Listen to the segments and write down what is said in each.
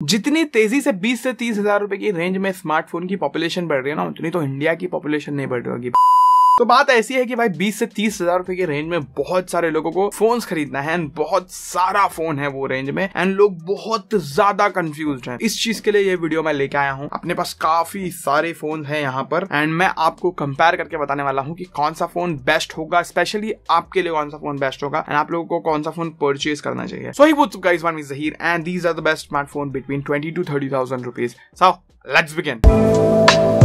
जितनी तेज़ी से 20 से तीस हज़ार रुपए की रेंज में स्मार्टफ़ोन की पॉपुलेशन बढ़ रही है ना, उतनी तो इंडिया की पॉपुलेशन नहीं बढ़ रही होगी। तो बात ऐसी है कि भाई 20 से तीस हज़ार रुपए के रेंज में बहुत सारे लोगों को फोन्स खरीदना है एंड बहुत सारा फ़ोन है वो रेंज में एंड लोग बहुत ज़्यादा कंफ्यूज हैं। इस चीज़ के लिए ये वीडियो मैं लेके आया हूँ। अपने पास काफ़ी सारे फ़ोन है यहाँ पर एंड मैं आपको कंपेयर करके बताने वाला हूँ कि कौन सा फ़ोन बेस्ट होगा स्पेशली आपके लिए कौन सा फ़ोन बेस्ट होगा एंड आप लोगों को कौन सा फ़ोन परचेज करना चाहिए। सो ही वो guys one is Zaheer and these are the best smartphone between twenty to thirty thousand rupees so let's begin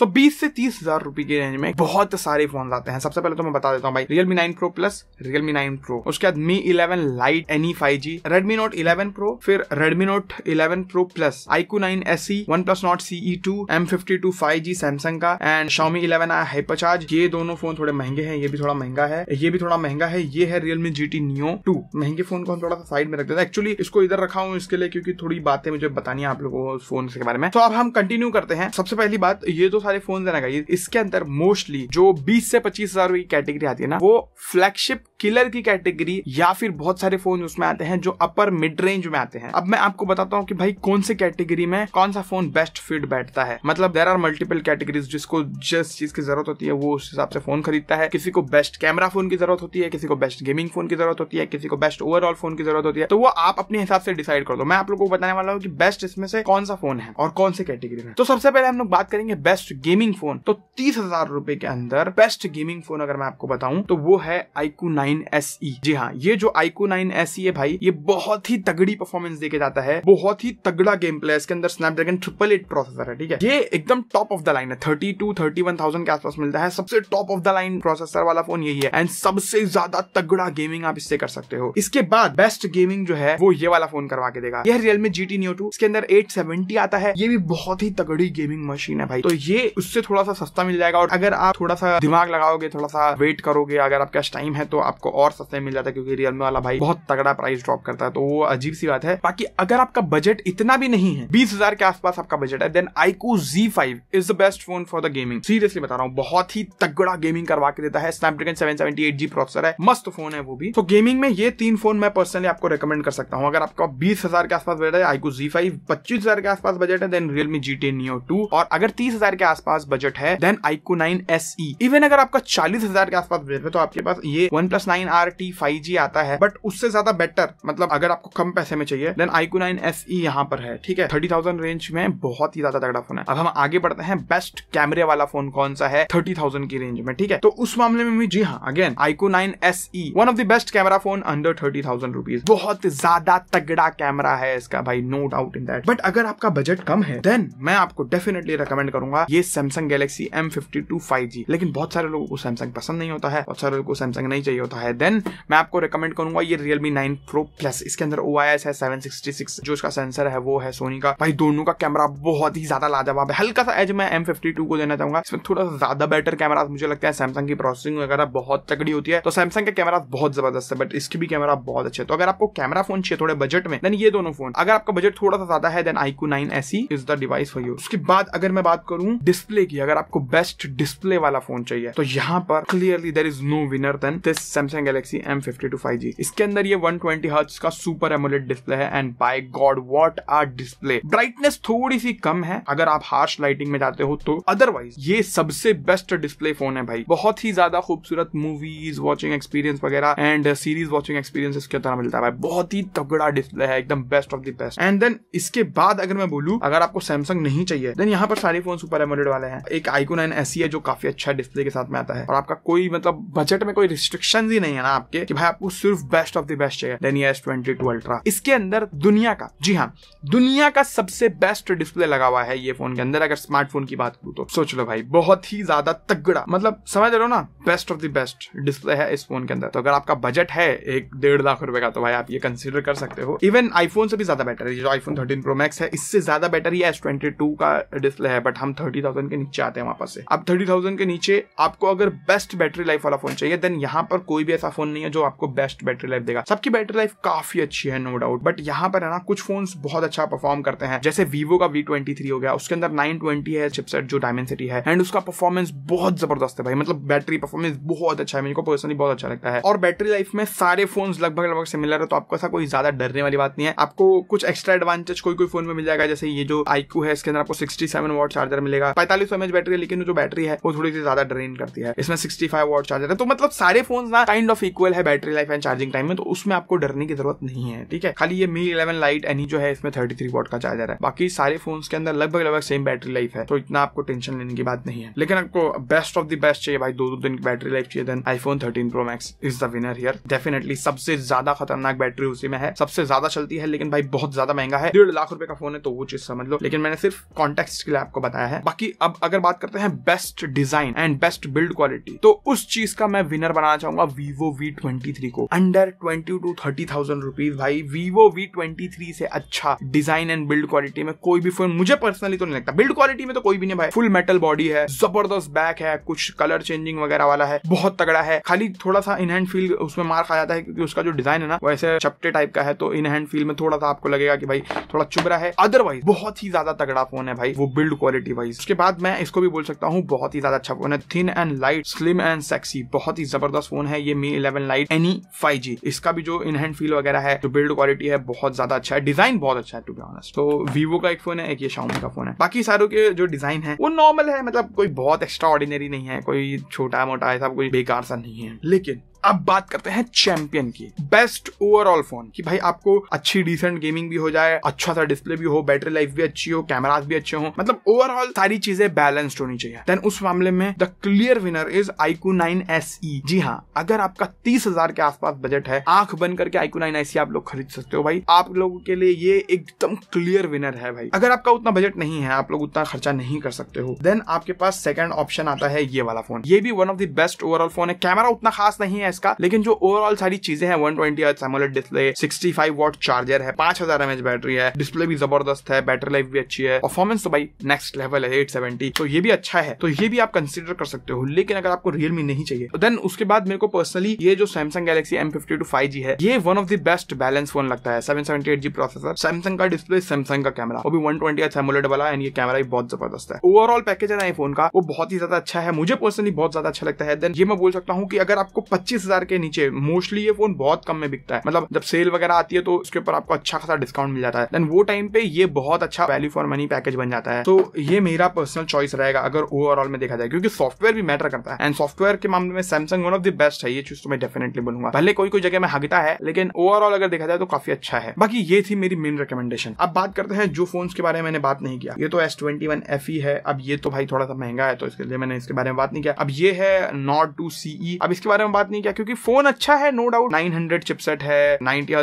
तो 20 से तीस हज़ार रुपए की रेंज में बहुत सारे फ़ोन आते हैं। सबसे पहले तो मैं बता देता हूँ भाई Realme nine Pro Plus Realme nine Pro उसके बाद Mi eleven Lite NE five G Redmi Note eleven Pro फिर Redmi Note eleven Pro Plus iQOO 9 SE OnePlus Nord CE2 M52 5G Samsung का एंड Xiaomi 11 Hypercharge ये दोनों phone थोड़े महँगे हैं, ये भी थोड़ा महँगा है, ये भी थोड़ा महँगा है। ये है Realme G T Neo two महँगे फ़ोन को हम थोड़ा सा साइड में रख देते हैं। एक्चुअली इसको इधर रखा हूँ इसके लिए, क्योंकि थोड़ी बातें मुझे बतानी है आप लोगों को फ़ोन के बारे में। तो अब हम कंटिन्यू करते हैं। सबसे पहली बात, ये तो सारे फ़ोन है ना इसके अंदर मोस्टली जो 20 से पच्चीस हज़ार की कैटेगरी आती है ना, वो फ्लैगशिप किलर की कैटेगरी या फिर बहुत सारे फ़ोन उसमें आते हैं जो अपर मिड रेंज में आते हैं। अब मैं आपको बताता हूँ कि भाई कौन से कैटेगरी में कौन सा फ़ोन बेस्ट फिट बैठता है। मतलब देर आर मल्टीपल कैटेगरीज जिसको जिस चीज़ की ज़रूरत होती है, वो उस हिसाब से फ़ोन खरीदता है। किसी को बेस्ट कैमरा फ़ोन की ज़रूरत होती है, किसी को बेस्ट गेमिंग फ़ोन की ज़रूरत होती है, किसी को बेस्ट ओवरऑल फ़ोन की ज़रूरत होती है। तो वो आप अपने हिसाब से डिसाइड कर दो। मैं आप लोगों को बताने वाला हूँ कि बेस्ट इसमें से कौन सा फ़ोन है और कौन से कैटेगरी में। तो सबसे पहले हम लोग बात करेंगे बेस्ट गेमिंग फ़ोन तो तीस हज़ार रूपए के अंदर बेस्ट गेमिंग फ़ोन अगर मैं आपको बताऊँ तो वो है आईकू नाइन एस जी हाँ ये जो आईकू नाइन एस है भाई, ये बहुत ही तगड़ी परफॉर्मेंस देके जाता है, बहुत ही तगड़ा गेम प्ले इसके अंदर स्नैपड्रैगन ट्रिपल एट प्रोसेसर है, ठीक है? ये एकदम टॉप ऑफ़ द लाइन है thirty two thirty one thousand के आसपास मिलता है, सबसे top of the line processor वाला फ़ोन यही है एंड सबसे ज़्यादा तगड़ा गेमिंग आप इससे कर सकते हो। इसके बाद बेस्ट गेमिंग जो है, वो ये वाला फ़ोन करवा के देगा। यह Realme G T Neo two इसके अंदर एट आता है, ये भी बहुत ही तगड़ी गेमिंग मशीन है भाई। तो ये उससे थोड़ा सा सस्ता मिल जाएगा। और अगर आप थोड़ा सा दिमाग लगाओगे, थोड़ा सा वेट करोगे, अगर आपके पास टाइम है तो आपको और सस्ते मिल जाता है, क्योंकि रियलमी वाला भाई बहुत तगड़ा प्राइस ड्रॉप करता है तो वो अजीब सी बात है। बाकी अगर आपका बजट इतना भी नहीं है, बीस हज़ार के आसपास आपका बजट है then iQOO Z five is the best phone for the gaming seriously बता रहा हूँ, बहुत ही तगड़ा गेमिंग करवा के देता है। Snapdragon seven seventy eight G processor है, मस्त फ़ोन है वो भी। तो गेमिंग में ये तीन फ़ोन मैं पर्सनली आपको रिकमेंड कर सकता हूँ। अगर आपका बीस हज़ार के आसपास बजट है आईकू जी फाइव पच्चीस हज़ार के आसपास बजट है then Realme G ten Neo two और अगर तीस हज़ार के आसपास बजट है then iQOO nine S E even अगर आपका चालीस हज़ार के आसपास बजट है तो आपके पास ये OnePlus nine R T five G आता है बट उससे ज़्यादा बेटर मतलब अगर आपको कम पैसे में चाहिए then iQOO nine S E यहाँ पर है, ठीक है? थर्टी थाउज़ेंड रेंज में बहुत ही ज़्यादा तगड़ा फ़ोन है। अब हम आगे बढ़ते हैं बेस्ट कैमरे वाला फ़ोन कौन सा है? थर्टी थाउज़ेंड की रेंज में, ठीक है? तो उस मामले में भी, जी हाँ again iQOO nine S E one of the best camera phone under thirty thousand rupees बहुत ज़्यादा तगड़ा कैमरा है इसका, भाई no doubt in that but अगर आपका बजट कम है देन मैं आपको डेफिनेटली रिकमेंड करूँगा, ये Samsung Galaxy M fifty two five G लेकिन बहुत सारे लोगों को सैमसंग पसंद नहीं होता है, बहुत सारे लोगों को सैमसंग नहीं चाहिए होता है। देन मैं आपको रिकमेंड करूँगा ये रियलमी नाइन प्रो प्लस इसके अंदर OIS है सेवन सिक्सटी सिक्स जो इसका सेंसर है, वो है सोनी का। भाई, दोनों का कैमरा बहुत ही ज़्यादा लाजवाब है। हल्का सा एज मैं एम फिफ्टी टू को देना चाहूँगा। इसमें थोड़ा सा ज़्यादा बेटर कैमरा मुझे लगता है सैमसंग की प्रोसेसिंग वगैरह बहुत तगड़ी होती है। तो सैमसंग के कैमरा बहुत ज़बरदस्त है बट इसकी भी कैमरा बहुत अच्छे तो अगर आपको कैमरा फ़ोन चाहिए थोड़े बजट में देन ये दोनों फ़ोन अगर आपका बजट थोड़ा सा ज़्यादा है then iQOO nine SE is the device for you उसके बाद अगर मैं बात करूँ डिस्प्ले की, अगर आपको बेस्ट डिस्प्ले वाला फ़ोन चाहिए तो यहाँ पर clearly there is no winner then this Samsung Galaxy M fifty two five G इसके अंदर ये वन ट्वेंटी हर्ट्स का सुपर एमोलेट डिस्प्ले है and by God what are display brightness थोड़ी सी कम है, अगर आप हार्श लाइटिंग में जाते हो तो. अदरवाइज़ ये सबसे बेस्ट डिस्प्ले फ़ोन है भाई. बहुत ही ज़्यादा खूबसूरत मूवीज़ वॉचिंग एक्सपीरियंस वगैरह एंड सीरीज़ वॉचिंग एक्सपीरियंस इसके तरह मिलता है भाई. बहुत ही तगड़ा डिस्प्ले है, एकदम best of the best and then इसके बाद अगर मैं बोलूँ, अगर आपको सैमसंग नहीं चाहिए देन यहाँ पर सारे फ़ोन सुपर एमोलेट वाले हैं। एक आईको नाइन ऐसी है जो काफ़ी अच्छा डिस्प्ले के साथ में आता है। और आपका कोई मतलब बजट में कोई रिस्ट्रिक्शन ही नहीं है ना आपके कि भाई आपको सिर्फ़ बेस्ट ऑफ़ द बेस्ट चाहिए ये एस ट्वेंटी टू अल्ट्रा इसके अंदर दुनिया का, जी हाँ दुनिया का सबसे बेस्ट डिस्प्ले लगा हुआ है ये फ़ोन के अंदर, अगर स्मार्टफ़ोन की बात करूँ तो। सोच लो भाई, बहुत ही ज़्यादा तगड़ा मतलब समझ रहे हो ना best of the best display है इस फ़ोन के अंदर। तो अगर आपका बजट है एक डेढ़ लाख रुपए का तो भाई आप ये कंसिडर कर सकते हो। इवन आईफोन से भी ज़्यादा बेटर है जो आईफोन थर्टीन प्रो मैक्स है, इससे ज़्यादा बेटर ही एस ट्वेंटी टू का डिस्प्ले है बट हम थर्टी थाउज़ेंड के नीचे आते हैं वापस से। अब थर्टी थाउज़ेंड के नीचे आपको अगर बेस्ट बैटरी लाइफ वाला फ़ोन चाहिए देन यहाँ पर कोई भी ऐसा फ़ोन नहीं है जो आपको बेस्ट बैटरी लाइफ देगा। सबकी बैटरी लाइफ काफ़ी अच्छी है नो डाउट बट यहाँ पर है ना, कुछ फ़ोन बहुत अच्छा परफॉर्म करते हैं। जैसे वीवो का वी हो गया, उसके अंदर नाइन है चिपसेट जो डायमेंसिटी है। एंड उसका परफॉर्मेंस बहुत ज़बरदस्त है भाई। मतलब बैटरी परफॉर्मेंस बहुत अच्छा है, मेरे को पर्सनली बहुत अच्छा लगता है। और बैटरी लाइफ में सारे फ़ोन लगभग लगभग सिमिलर है तो आपको ऐसा कोई ज़्यादा डरने वाली बात नहीं है। आपको कुछ एक्स्ट्रा एडवांटेज कोई कोई फ़ोन में मिल जाएगा, जैसे ये जो आईक्यू है, इसके अंदर आपको सिक्सटी सेवन वॉट चार्जर मिलेगा। पैंतालीस एमएच बैटरी है, लेकिन जो बैटरी है, वो थोड़ी सी ज़्यादा ड्रेन करती है। इसमें सिक्सटी फाइव वॉट चार्जर है। तो मतलब सारे फ़ोन ना काइंड ऑफ़ इक्वल है battery life and charging time में तो उसमें आपको डरने की ज़रूरत नहीं है, ठीक है? खाली ये मी इलेवन लाइट एनी जो है, इसमें थर्टी थ्री वॉट का चार्जर है। बाकी सारे फ़ोन के अंदर लगभग लगभग सेम बैटरी लाइफ है तो इतना आपको टेंशन लेने की बात नहीं है। लेकिन आपको बेस्ट ऑफ़ द बेस्ट चाहिए भाई दो दो दिन की बैटरी लाइफ चाहिए then iPhone thirteen Pro Max is the winner here definitely सबसे ज़्यादा खतरनाक बैटरी उसी में है। सबसे ज़्यादा चलती है, लेकिन भाई बहुत ज़्यादा महँगा है। डेढ़ लाख रुपए का फ़ोन है तो वो चीज़ समझ लो। लेकिन मैंने सिर्फ़ कॉन्टेक्ट के लिए आपको बताया है। बाकी अब अगर बात करते हैं best design and best build quality तो उस चीज़ का मैं विनर बनाना चाहूँगा वीवो वी ट्वेंटी थ्री को। Under twenty to thirty thousand rupees भाई वीवो वी ट्वेंटी थ्री से अच्छा डिज़ाइन एंड बिल्ड क्वालिटी में कोई भी फ़ोन मुझे पर्सनली तो नहीं लगता। बिल्ड क्वालिटी में तो कोई भी नहीं भाई। फुल मेटल बॉडी है, ज़बरदस्त बैक है, कुछ कलर चेंजिंग वगैरह वाला है, बहुत तगड़ा है। खाली थोड़ा सा इन हैंड फील उसमें मार खा जाता है क्योंकि उसका जो डिज़ाइन है ना, वैसे चपटे टाइप का है तो इन हैंड फील में थोड़ा सा आपको लगेगा कि भाई थोड़ा चुभ रहा है। अदरवाइज़ बहुत ही ज़्यादा तगड़ा फ़ोन है भाई, वो बिल्ड क्वालिटी वाइज उसके बाद मैं इसको भी बोल सकता हूँ, बहुत ही ज़्यादा अच्छा फ़ोन है। Thin and light slim and sexy बहुत ही ज़बरदस्त फ़ोन है ये Mi eleven Lite NE five इसका भी जो इन हैंड फील वगैरह है, जो बिल्ड क्वालिटी है, बहुत ज़्यादा अच्छा है। डिज़ाइन बहुत अच्छा है टू बी ऑनेस्ट तो वीवो का एक फ़ोन है, एक ये शाउमी का फ़ोन है। बाकी सारों के जो डिज़ाइन है, वो नॉर्मल है मतलब कोई बहुत एक्स्ट्रा ऑर्डिनरी नहीं है, कोई छोटा मोटा ऐसा, कोई बेकार सा नहीं है। लेकिन अब बात करते हैं चैंपियन की। बेस्ट ओवरऑल फ़ोन कि। भाई, आपको अच्छी डिसेंट गेमिंग भी हो जाए अच्छा सा डिस्प्ले भी हो बैटरी लाइफ भी अच्छी हो कैमराज भी अच्छे हो मतलब ओवरऑल सारी चीज़ें बैलेंस्ड होनी चाहिए। देन उस मामले में the clear winner is iQOO nine S E जी हाँ अगर आपका तीस हज़ार के आसपास बजट है, आँख बंद करके आईकू नाइन एस आप लोग खरीद सकते हो भाई। आप लोगों के लिए ये एकदम क्लियर विनर है भाई। अगर आपका उतना बजट नहीं है, आप लोग उतना खर्चा नहीं कर सकते हो। देन आपके पास सेकंड ऑप्शन आता है ये वाला फ़ोन ये भी one of the best overall phone है। कैमरा उतना खास नहीं है इसका। लेकिन जो ओवरऑल सारी चीज़ें हैं one twenty display sixty five watt charger है, पाँच हज़ार एमएच बैटरी है डिस्प्ले भी ज़बरदस्त है बैटरी लाइफ भी अच्छी है परफॉर्मेंस तो भाई नेक्स्ट लेवल है एट सेवेंटी तो ये भी अच्छा है। तो ये भी आप कंसिडर कर सकते हो, लेकिन अगर आपको रियलमी नहीं चाहिए तो देन उसके बाद मेरे को पर्सनली ये जो Samsung Galaxy M fifty two five G है, ये one of the best balance phone लगता है seven seventy eight G processor Samsung का डिस्प्ले सैमसंग का कैमरा वो भी वन ट्वेंटी एमोलेड वाला एंड ये कैमरा भी बहुत ज़बरदस्त है। ओवरऑल पैकेज है ना फ़ोन का, वो बहुत ही ज़्यादा अच्छा है, मुझे पर्सनली बहुत ज़्यादा अच्छा लगता है। देन ये मैं बोल सकता हूँ कि अगर आपको पच्चीस हज़ार के नीचे मोस्टली ये फ़ोन बहुत कम में बिकता है। मतलब जब सेल वगैरह आती है तो उसके ऊपर आपको अच्छा खासा डिस्काउंट मिल जाता है। देन वो टाइम पे ये बहुत अच्छा वैल्यू फॉर मनी पैकेज बन जाता है। तो ये मेरा पर्सनल चॉइस रहेगा अगर ओवरऑल में देखा जाए, क्योंकि सॉफ्टवेयर भी मैटर करता है। एंड सॉफ्टवेयर के मामले में Samsung one of the best है, ये चीज़ तो मैं डेफिनेटली बोलूँगा। पहले कोई कोई जगह में हगता है, लेकिन ओवरऑल अगर देखा जाए तो काफ़ी अच्छा है। बाकी ये थी मेरी मेन रिकमेंडेशन अब बात करते हैं जो फ़ोन के बारे में मैंने बात नहीं किया। ये तो S twenty one F E है। अब ये तो भाई थोड़ा सा महँगा है तो इसके लिए मैंने इसके बारे में बात नहीं किया। अब ये है नॉट टू सीई अब इसके बारे में बात नहीं किया क्योंकि फ़ोन अच्छा है no doubt nine hundred chipset है नाइनटी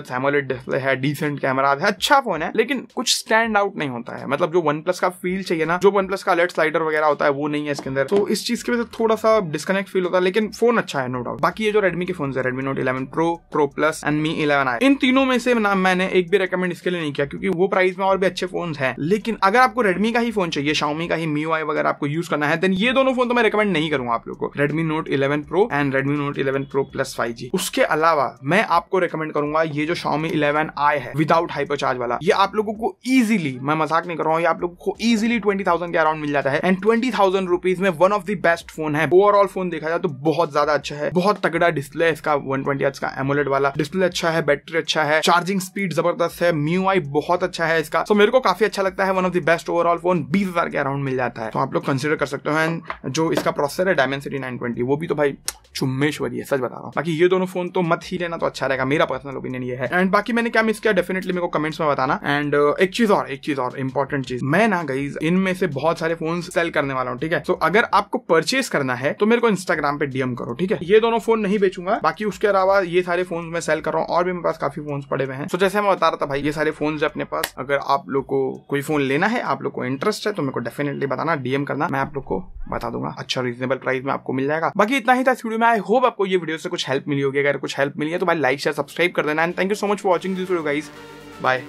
डिस्प्ले है डिसेंट कैमरा है अच्छा फ़ोन है, लेकिन कुछ स्टैंड आउट नहीं होता है। मतलब जो वन प्लस का फील चाहिए ना, जो वन प्लस का अलर्ट स्लाइडर वगैरह होता है, वो नहीं है इसके अंदर। तो इस चीज़ की वजह से थोड़ा सा डिस्कनेक्ट फील होता है, लेकिन फ़ोन अच्छा है नो डाउट बाकी ये जो रेडमी के फ़ोन है Redmi note eleven pro pro plus and Mi eleven i इन तीनों में से ना मैंने एक भी रिकमेंड इसके लिए नहीं किया, क्योंकि वो प्राइस में और भी अच्छे फ़ोन है। लेकिन अगर आपको रेडमी का ही फ़ोन चाहिए शाउमी का ही मी वगैरह आपको यूज़ करना है देन ये दोनों फ़ोन तो मैं रिकमेंड नहीं करूँगा आप लोग को। Redmi note eleven pro and Redmi note eleven pro plus five G उसके अलावा मैं आपको रिकमेंड करूँगा ये जो Xiaomi 11 आई है विदाउट हाइपर चार्ज वाला, ये आप लोगों को इजीली मैं मज़ाक नहीं कर रहा हूँ, ये आप लोगों को इजीली ट्वेंटी थाउज़ेंड के अराउंड मिल जाता है। एंड ट्वेंटी थाउज़ेंड रुपीज़ में one of the best phone है। ओवरऑल फ़ोन देखा जाए तो बहुत ज़्यादा अच्छा है। बहुत तगड़ा डिस्प्ले है इसका वन ट्वेंटी का एमोलेट वाला। डिस्प्ले अच्छा है बैटरी अच्छा है चार्जिंग स्पीड ज़बरदस्त है म्यू आई बहुत अच्छा है इसका। तो मेरे को काफ़ी अच्छा लगता है one of the best overall phone बीस हज़ार के अराउंड मिल जाता है। तो आप लोग कंसिडर कर सकते हो। एंड जो इसका प्रोसेसर है डायमेंसिटी नाइन ट्वेंटी वो भी तो भाई चुम्मेश्वरी है, सच बता रहा हूँ बाकी ये दोनों फ़ोन तो मत ही लेना तो अच्छा रहेगा। मेरा पर्सनल ओपिनियन ये है। एंड बाकी मैंने क्या मिस किया? डेफिनेटली मेरे को कमेंट्स में बताना। एंड uh, एक चीज़ और एक चीज़ और इंपॉर्टेंट चीज़। मैं ना गई इनमें से बहुत सारे फ़ोन सेल करने वाला हूँ ठीक है? तो अगर आपको परचेज करना है तो मेरे को इंस्टाग्राम पे डीएम करो ठीक है? ये दोनों फ़ोन नहीं बेचूँगा। बाकी उसके अलावा ये सारे फ़ोन मैं सेल कर रहा हूँ और भी मेरे पास काफ़ी फ़ोन पड़े हुए हैं। तो जैसे मैं बता रहा था भाई ये सारे फ़ोन अपने पास। अगर आप लोग को कोई फ़ोन लेना है आप लोग को इंटरेस्ट है तो मेरे को डेफिनेटली बताना डीएम करना। मैं आप लोग को बता दूँगा। अच्छा रीजनेबल प्राइस में आपको मिल जाएगा। बाकी इतना ही था इस वीडियो में। आई होप आपको ये वीडियो से कुछ हेल्प मिली होगी। अगर कुछ हेल्प मिली है तो भाई लाइक शेयर सब्सक्राइब कर देना। And thank you so much for watching this video guys bye